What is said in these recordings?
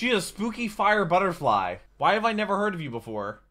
She is spooky fire butterfly. Why have I never heard of you before?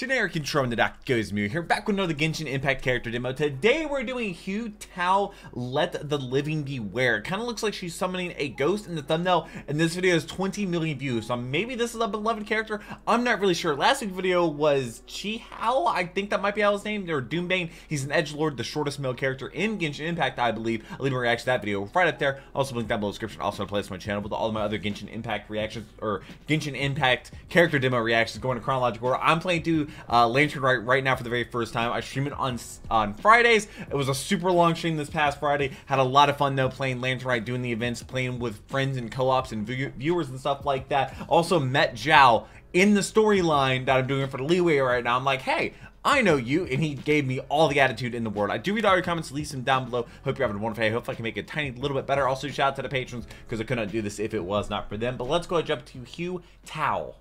Generic intro into Duck Goes Moo here, back with another Genshin Impact character demo. Today we're doing Hu Tao Let the Living Beware. It kind of looks like she's summoning a ghost in the thumbnail, and this video has 20 million views, so maybe this is a beloved character. I'm not really sure. Last week's video was Chi Hao, I think that might be how his name, or Doombane. He's an edge lord, the shortest male character in Genshin Impact, I believe. I'll leave a reaction to that video right up there. Also link down below the description. Also, playlist my channel with all of my other Genshin Impact reactions, or Genshin Impact character demo reactions going to chronological order. I'm playing through uh, Lantern Rite right now for the very first time. I stream it on on Fridays. It was a super long stream this past Friday. Had a lot of fun though playing Lantern Rite, doing the events, playing with friends and co-ops and viewers and stuff like that. Also met Xiao in the storyline that I'm doing for the Liyue right now. I'm like, hey, I know you, and he gave me all the attitude in the world. I do read all your comments, leave them down below. Hope you're having a wonderful day. Hope I can make it a tiny little bit better. Also, shout out to the patrons, because I could not do this if it was not for them. But let's go ahead and jump to Hu Tao.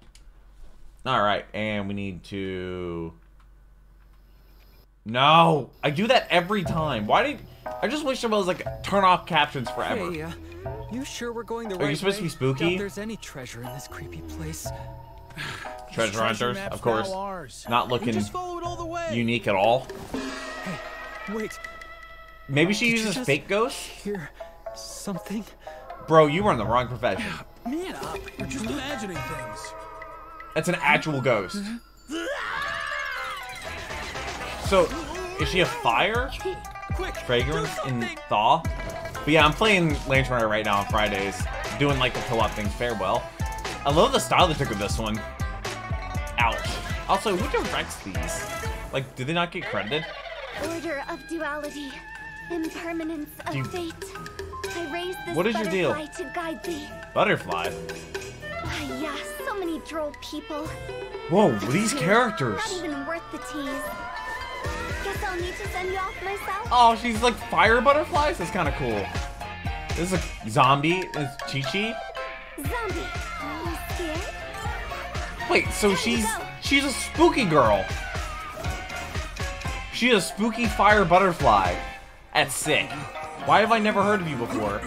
Alright, and we need to... No! I do that every time. Why did... I just wish there was, like, turn off captions forever. Hey, uh, you sure we're going the Are right you supposed way? to be spooky? Doubt there's any treasure in this creepy place. Treasure hunters, of course. ours. Not looking just all the way. unique at all. Wait, Maybe she Did uses fake ghosts? hear something? Bro, you were in the wrong profession. Man up. You're just imagining things. That's an actual ghost. So, is she a fire? Quick. Fragrance in. Thaw? But yeah, I'm playing Lantern Runner right now on Fridays. Doing like the co-op things farewell. I love the style they took with this one. Ouch. Also, who directs these? Like, do they not get credited? Order of duality, impermanence of you- fate. I raise this What is your deal? butterfly many droll people. Whoa, these characters. Not even worth the tease. Guess I'll need to send you off myself. Oh, she's like fire butterflies? That's kind of cool. This is a zombie. Is Qiqi? Zombie, you scared? Wait, so she's she's a spooky girl. She's a spooky fire butterfly. That's sick. Why have I never heard of you before?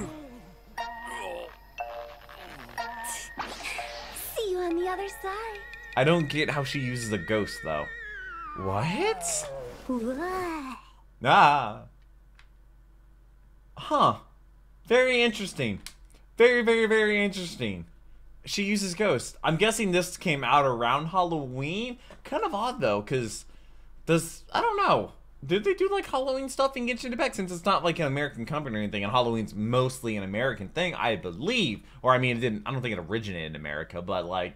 Other side. I don't get how she uses a ghost though. What? What? Ah. Huh. Very interesting. Very, very, very interesting. She uses ghosts. I'm guessing this came out around Halloween. Kind of odd though, because does I don't know. Did they do like Halloween stuff in Genshin Impact since it's not like an American company or anything, and Halloween's mostly an American thing, I believe. Or I mean, it didn't. I don't think it originated in America, but like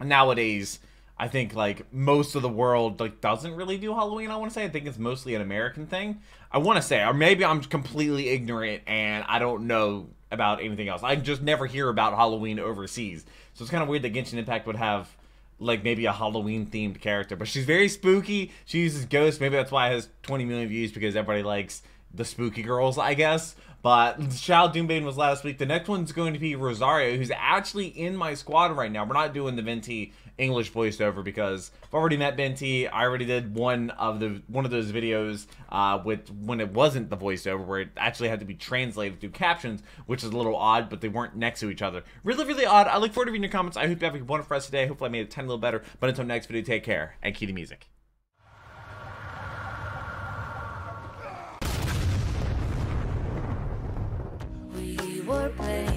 nowadays I think like most of the world like doesn't really do Halloween. I want to say I think it's mostly an American thing. I want to say, or maybe I'm completely ignorant and I don't know about anything else. I just never hear about Halloween overseas, so it's kind of weird that Genshin Impact would have like maybe a Halloween themed character. But she's very spooky. She uses ghosts. Maybe that's why it has 20 million views because everybody likes the spooky girls, I guess. But Xiao Doombane was last week. The next one's going to be Rosaria, who's actually in my squad right now. We're not doing the Venti English voiceover because I've already met Venti. I already did one of the one of those videos uh, with when it wasn't the voiceover, where it actually had to be translated through captions, which is a little odd, but they weren't next to each other. Really, really odd. I look forward to reading your comments. I hope you have a wonderful rest of the day. Hopefully, I made it 10 a little better. But until next video, take care and key the music. We